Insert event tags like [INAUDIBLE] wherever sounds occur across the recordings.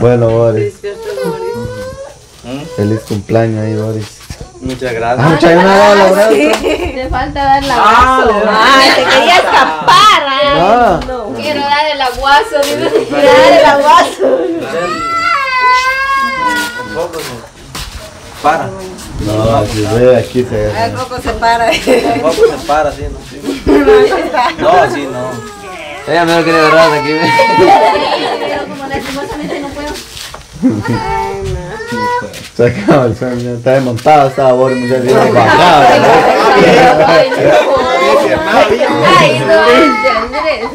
Bueno, Boris. Boris. Feliz cumpleaños ahí, Boris. Muchas Ah, gracias. mucha una dado la verdad. Te falta dar la Ah, abrazo. Ah, te quería escapar. ah. No. Quiero dar el aguazo. Quiero dar el aguazo. Tampoco se para. No, si ve aquí se. Ah, el coco se para. Tampoco se para así, [LAUGHS] ¿no? Sí. No, así no. Ella me lo quiere agarrar de aquí. Se acaba el sueño. Está desmontado, estaba. Ay, no. Andrés.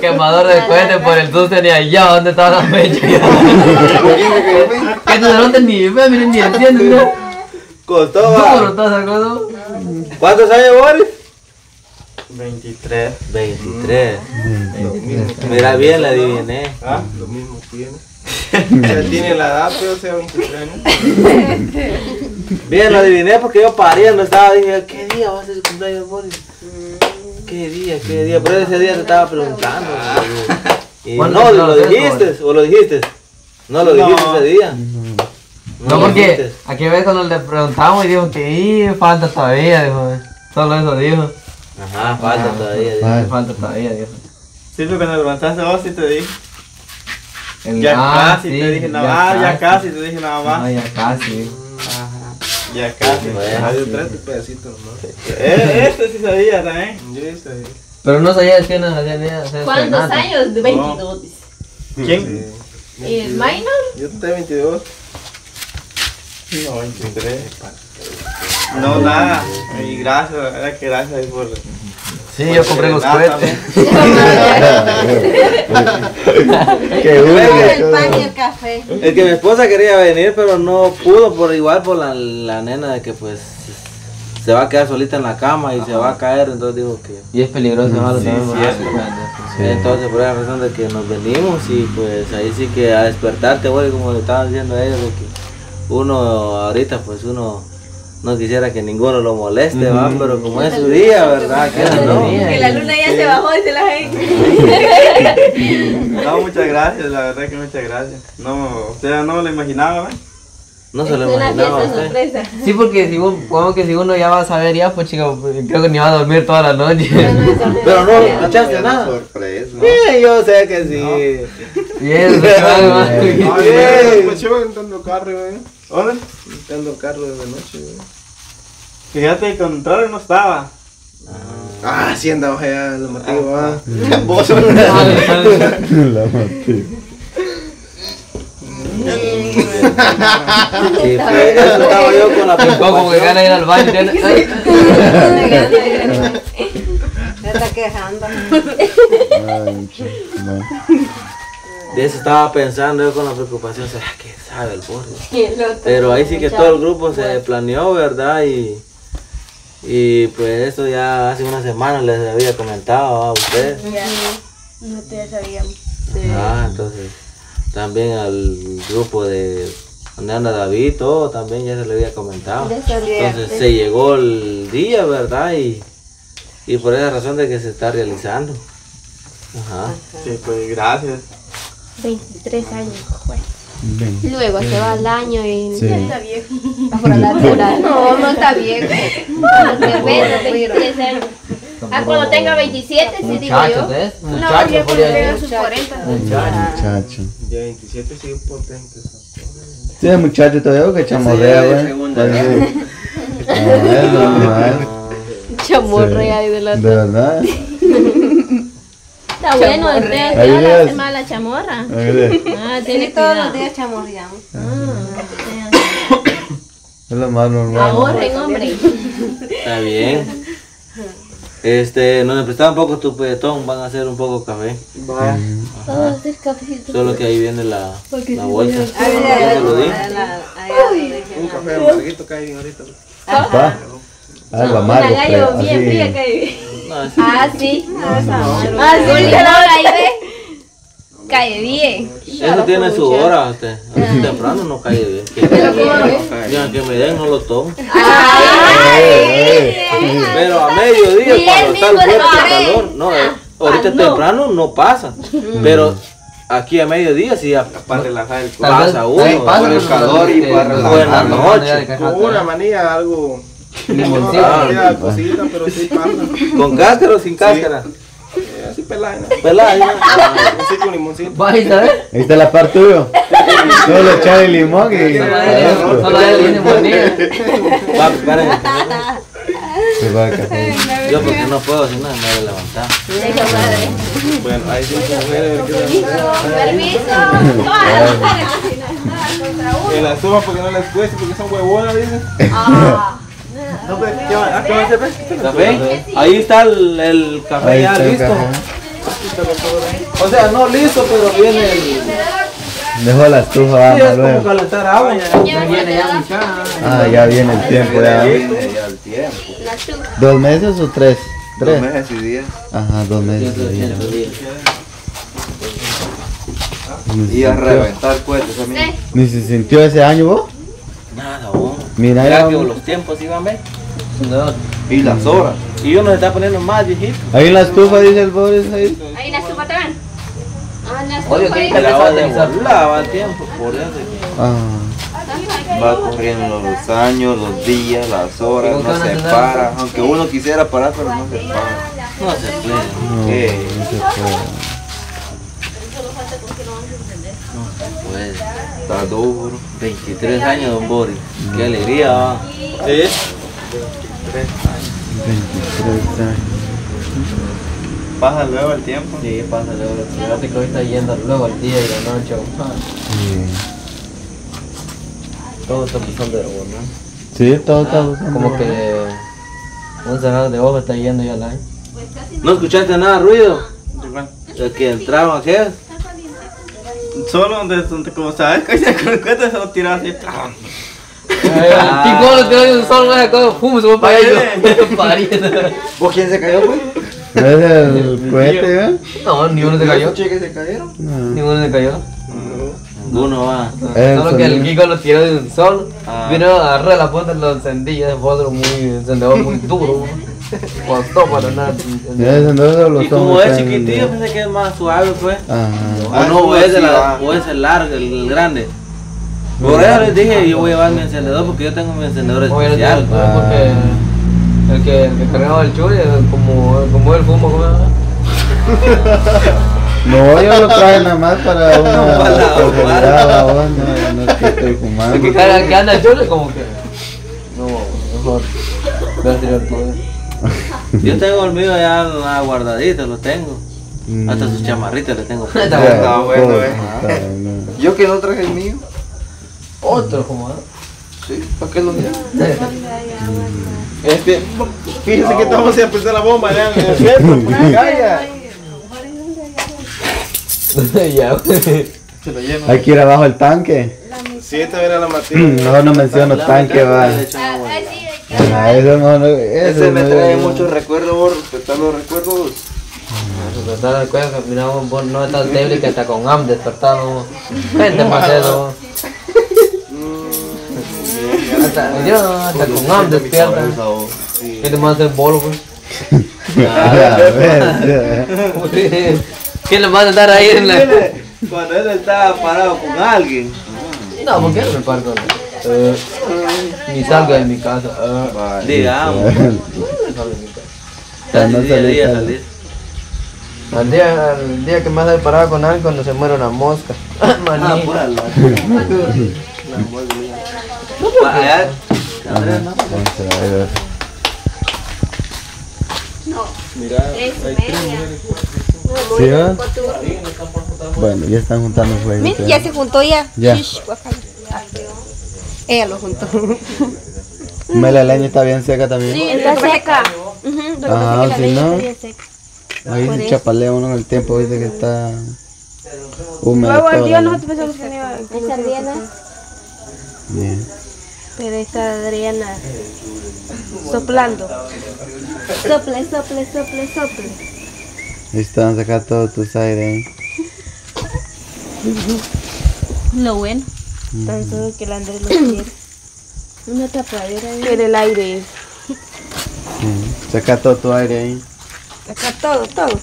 Quemador de cohete por el susto ni allá donde estaba la mecha. Que no dónde ni miren ni entiende, mira. Costó. ¿Cuántos años, Boris? 23. 23. Mira bien, la adiviné. Ah, lo mismo tiene. [LAUGHS] Ya tiene la edad, pero sea 23 años. [LAUGHS] Bien, lo adiviné porque yo paría, no estaba. Dije, ¿qué día va a ser el cumpleaños de Boris? ¿Qué día? ¿Qué día? Por ese día te estaba preguntando. Y ¿Cuándo no, lo dijiste, o lo dijiste. No lo dijiste No. ese día. No, lo porque dijiste. aquí ves cuando le preguntamos y dijo que "Ih, falta todavía, dijo. Solo eso dijo. Ajá, falta todavía. dice. Ay, Falta todavía, dijo. Sí, pero cuando levantaste vos, sí te dije. El- Ya ah, casi sí, te dije nada más. Ya casi te dije nada más. Ah, ya casi. Ajá. Ya casi. Bueno. Hay tres pedacitos nomás. Eh, este sí sabía también. Yo sí sabía. Pero no sabía que no sabía ni hacer ¿Cuántos años? 22. dice. ¿Quién? ¿Y el minor? Yo tengo 22. No, 23. No, nada. Y gracias, la verdad que gracias por. Sí, yo compré los cohetes. Qué El único. pan y el café. Es que mi esposa quería venir, pero no pudo por igual por la, la nena de que pues se va a quedar solita en la cama y se va a caer, entonces digo que Y es peligroso, malo Sí, también. cierto. entonces por esa razón de que nos venimos y pues ahí sí que a despertarte, güey, como le estaba diciendo a ellos, de que uno ahorita pues uno no quisiera que ninguno lo moleste, va, pero como es su día, ¿verdad? Que no. Que la luna ya se bajó, dice la gente. No, muchas gracias, la verdad que muchas gracias. No, o sea, no lo imaginaba, ¿eh? No se Es lo una imaginaba fiesta usted. sorpresa. Sí, porque si uno, como que si uno ya va a saber ya, pues chica, pues, creo que ni va a dormir toda la noche. Pero no escuchaste nada. Sorpresa. Sí, yo sé que sí. Y eso, [LAUGHS] claro, Ay, man. güey, me güey. ¿Dónde? Entrando carro de noche, güey. Fíjate que contrario no estaba. Ah, sí andaba allá en el motivo, ah. [LAUGHS] Vos [LAUGHS] sos [LAUGHS] La maté. Sí, estaba yo con la Tampoco que gana ir al baño. Se está quejando. Ay, no. De eso estaba pensando yo con la preocupación, ¿será que sabe el borde? Pero ahí sí que todo el grupo se planeó, ¿verdad? Y, y pues eso ya hace una semana les había comentado a ustedes. No te sabíamos. Ah, entonces también al grupo de donde anda David, todo también ya se le había comentado. Entonces se llegó el día, ¿verdad? Y, y por esa razón de que se está realizando. Ajá. Sí, pues gracias. 23 años, pues. Ven. Luego se va el año y Sí. ya está viejo. [LAUGHS] La altura. No, no está viejo. [LAUGHS] 23 años. Ah, cuando tenga 27, sí digo Muchachos, yo. ¿ves? No, Muchachos, ya cuando tenga sus 40. Muchacho. Ya 27 sí potentes. Sí, muchacho todavía que chamorrea, güey. Pues. [LAUGHS] Chamorrea ahí de la De verdad. Está bueno, el té ves. hace mal a la chamorra. Ah, Sí, tiene todos los días chamorreamos. Es lo más normal. Ahorren, hombre. Está bien. Este, nos prestaban un poco tu pedetón, van a hacer un poco café. Va. Vamos a hacer cafecito. Solo que ahí viene la, la bolsa. Ahí te lo di. Un café amarguito que hay bien ahorita. Va. Algo Una amargo, gallo pero bien fría así. que No, es- Ah, sí. Ah, sí, la ahí ve. Cae bien. Eso tiene su hora, usted. Así temprano no cae bien. [LAUGHS] Que, ya que me den no lo tomo. Eh, Pero a mediodía cuando está el fuerte calor, no, eh, ahorita Ah, no. temprano no pasa. Pero aquí a mediodía sí Para relajar el pasa uno. por el calor y para relajar la Con una manía, algo. Limoncito. Ah, cosita, pero sí pasa. ¿Con cáscara o sin cáscara? Eh, Así pelada, ¿no? Pelada, ya. Así con limoncito. Vaya, ¿sabes? Ahí está la parte tuyo. Solo echar el limón y. Solo tiene manía. Va, esperen. Se va a café. Yo porque no puedo, si no me voy a levantar. Bueno, hay cinco [LAUGHS] mujeres. Permiso. Que las suban porque no les cueste, porque son huevonas, dicen. Ah. No, pues, ¿qué va? Ah, ¿qué va a hacer? ¿Café? Ahí está el, el café Ahí ya está el listo. café. O sea, no listo, pero viene el... Dejó la estufa, Sí, vamos es como luego. calentar agua. Ya viene ya mucha. Ah, ya viene el tiempo ya. ¿Dos meses o tres? Tres. Dos meses y días. Ajá, dos meses. Y a reventar cohetes también. ¿Ni se sintió ese año vos? Nada, vos. Mira, Mira ya, que los tiempos iban bien. No, Y las horas. Y uno se está poniendo más viejito. ahí en la estufa dice el Boris ahí. Ahí la estufa también. Ah, la Oye, estufa ¿qué ahí. tal? La va el tiempo, por eso. Ah, Va corriendo los años, los días, las horas, ¿Y con qué no se para. Aunque uno quisiera parar, pero no se para. No se puede. no, ¿Qué? no se puede. Puede. Está duro. 23 años, don Boris. Qué alegría, va. Sí. 23 años. Pasa luego el tiempo. Sí, pasa luego. Fíjate que hoy está yendo luego el día y la noche. Sí. Todo está pasando de agua, ¿no? Sí, todo está buscando. Como que un cerrado de ojos está yendo ya al aire. ¿No escuchaste nada de ruido? De que entraban aquellos. Solo donde, donde como sabes, que se cohete solo tiraba así. ¡Pam! Tipo, lo que un sol, güey, como fumo, se va para ellos. [LAUGHS] Pariendo. ¿Vos quién se cayó, pues? ¿No es el cohete, eh? No, ni uno se cayó. que se cayeron? Ni uno se cayó. Uno va. Solo que el. Kiko lo tiró de un sol. Ah. Vino, agarré la punta y lo encendí. Ese fue otro muy encendedor, muy duro. Costó [LAUGHS] para nada. Y como es chiquitillo, pensé que es más suave, pues. Ajá. O no, o es, de es el largo, el grande. Por eso les dije, yo voy a llevar mi encendedor porque yo tengo mi encendedor no especial. porque el que, el que cargaba el churi, como, como el fumo, ¿cómo? [LAUGHS] No, yo lo traje nada más para [LAUGHS] una para la casualidad, vos, no, no es que estoy que, fumando. carga, el que anda el churi, como que. No, mejor. Voy a tirar todo. [LAUGHS] Yo tengo el mío ya ah, guardadito, lo tengo. Mm. Hasta sus chamarritas le tengo. Está bueno. Está eh. está bueno. Yo que no traje el mío. Otro fumador. Sí, ¿para qué lo mira? [LAUGHS] Este, fíjense que estamos a empezar la bomba ya en el centro, pues calla. ya, güey. [LAUGHS] Se lo. Hay que ir abajo el tanque. Si esta era la Matilde. No, no menciono tanque, va. Echan agua. Ah, eso no, no, eso Ese me no- trae muchos recuerdos, por respetar los recuerdos. Despertar el cuello, que vos no es tan débil que hasta con ham despertamos. Vente, Marcelo. [LAUGHS] Hasta, yo, hasta con ham despierta. ¿Qué te manda a hacer bolo, pues? [LAUGHS] ¿Quién le manda a estar ahí en la.? Cuando él estaba parado con alguien. No, ¿por qué no me paro con eh, Ni salgo de mi casa. eh, Digamos. no salgo de mi casa. Para no Día a salir. Al día, al día que más he parado con alguien cuando se muere una mosca. Maní. [LAUGHS] Ah, pues, [LAUGHS] la- Pa- allá, Andrés, ¿no? Vamos a ver. ¿Sí, va? Bueno, ya están juntando fuego. Mira, creo. ya se juntó ya. Ya. Shish. Ella lo juntó. [LAUGHS] Me la leña está bien seca también. está seca. Lo que Ah, es que si no. Ahí se chapalea uno en el tiempo, dice que está húmedo. Luego el día ¿no? nosotros pensamos que no iba a Bien. Pero esta Adriana soplando. sople, sople, sople, sople. Ahí están sacando todos tus aires ahí. Lo bueno. Tan solo que el Andrés lo quiere. [CLEARS THROAT] Una tapadera ahí. Quiere el aire. Sí. Saca todo tu aire ahí. Acá todo, todo.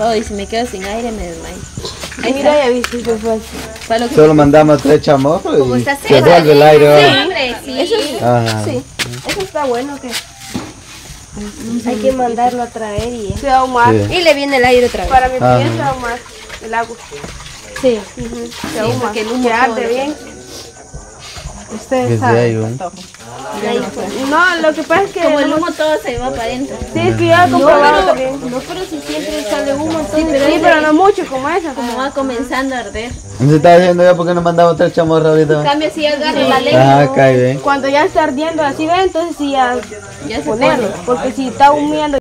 Oh, y si me quedo sin aire me desmayo. Ahí Mira, ya viste fue que Solo mandamos tres chamorros Como y se vuelve el aire. Sí, sí. Eso sí. Ajá. Sí, eso está bueno que hay que mandarlo a traer y se va a ahumar. Sí. Y le viene el aire otra vez. Para mi Ah. piel se va a ahumar el agua. Sí. Ujú, Se ahuma, que arde bien. Ustedes saben. hay un- No, lo que pasa es que Como el humo todo se va para adentro. sí, es que yo he comprobado también. No, pero si siempre sale humo. Sí, pero, sí, pero no mucho como esa. Como va comenzando a arder. Se está diciendo yo porque no mandamos tres chamorros ahorita. cambio, si agarro la leña, Ah, cae bien. Cuando ya está ardiendo así, ve, entonces sí ya ya se ponerlo. pone. Porque si está humeando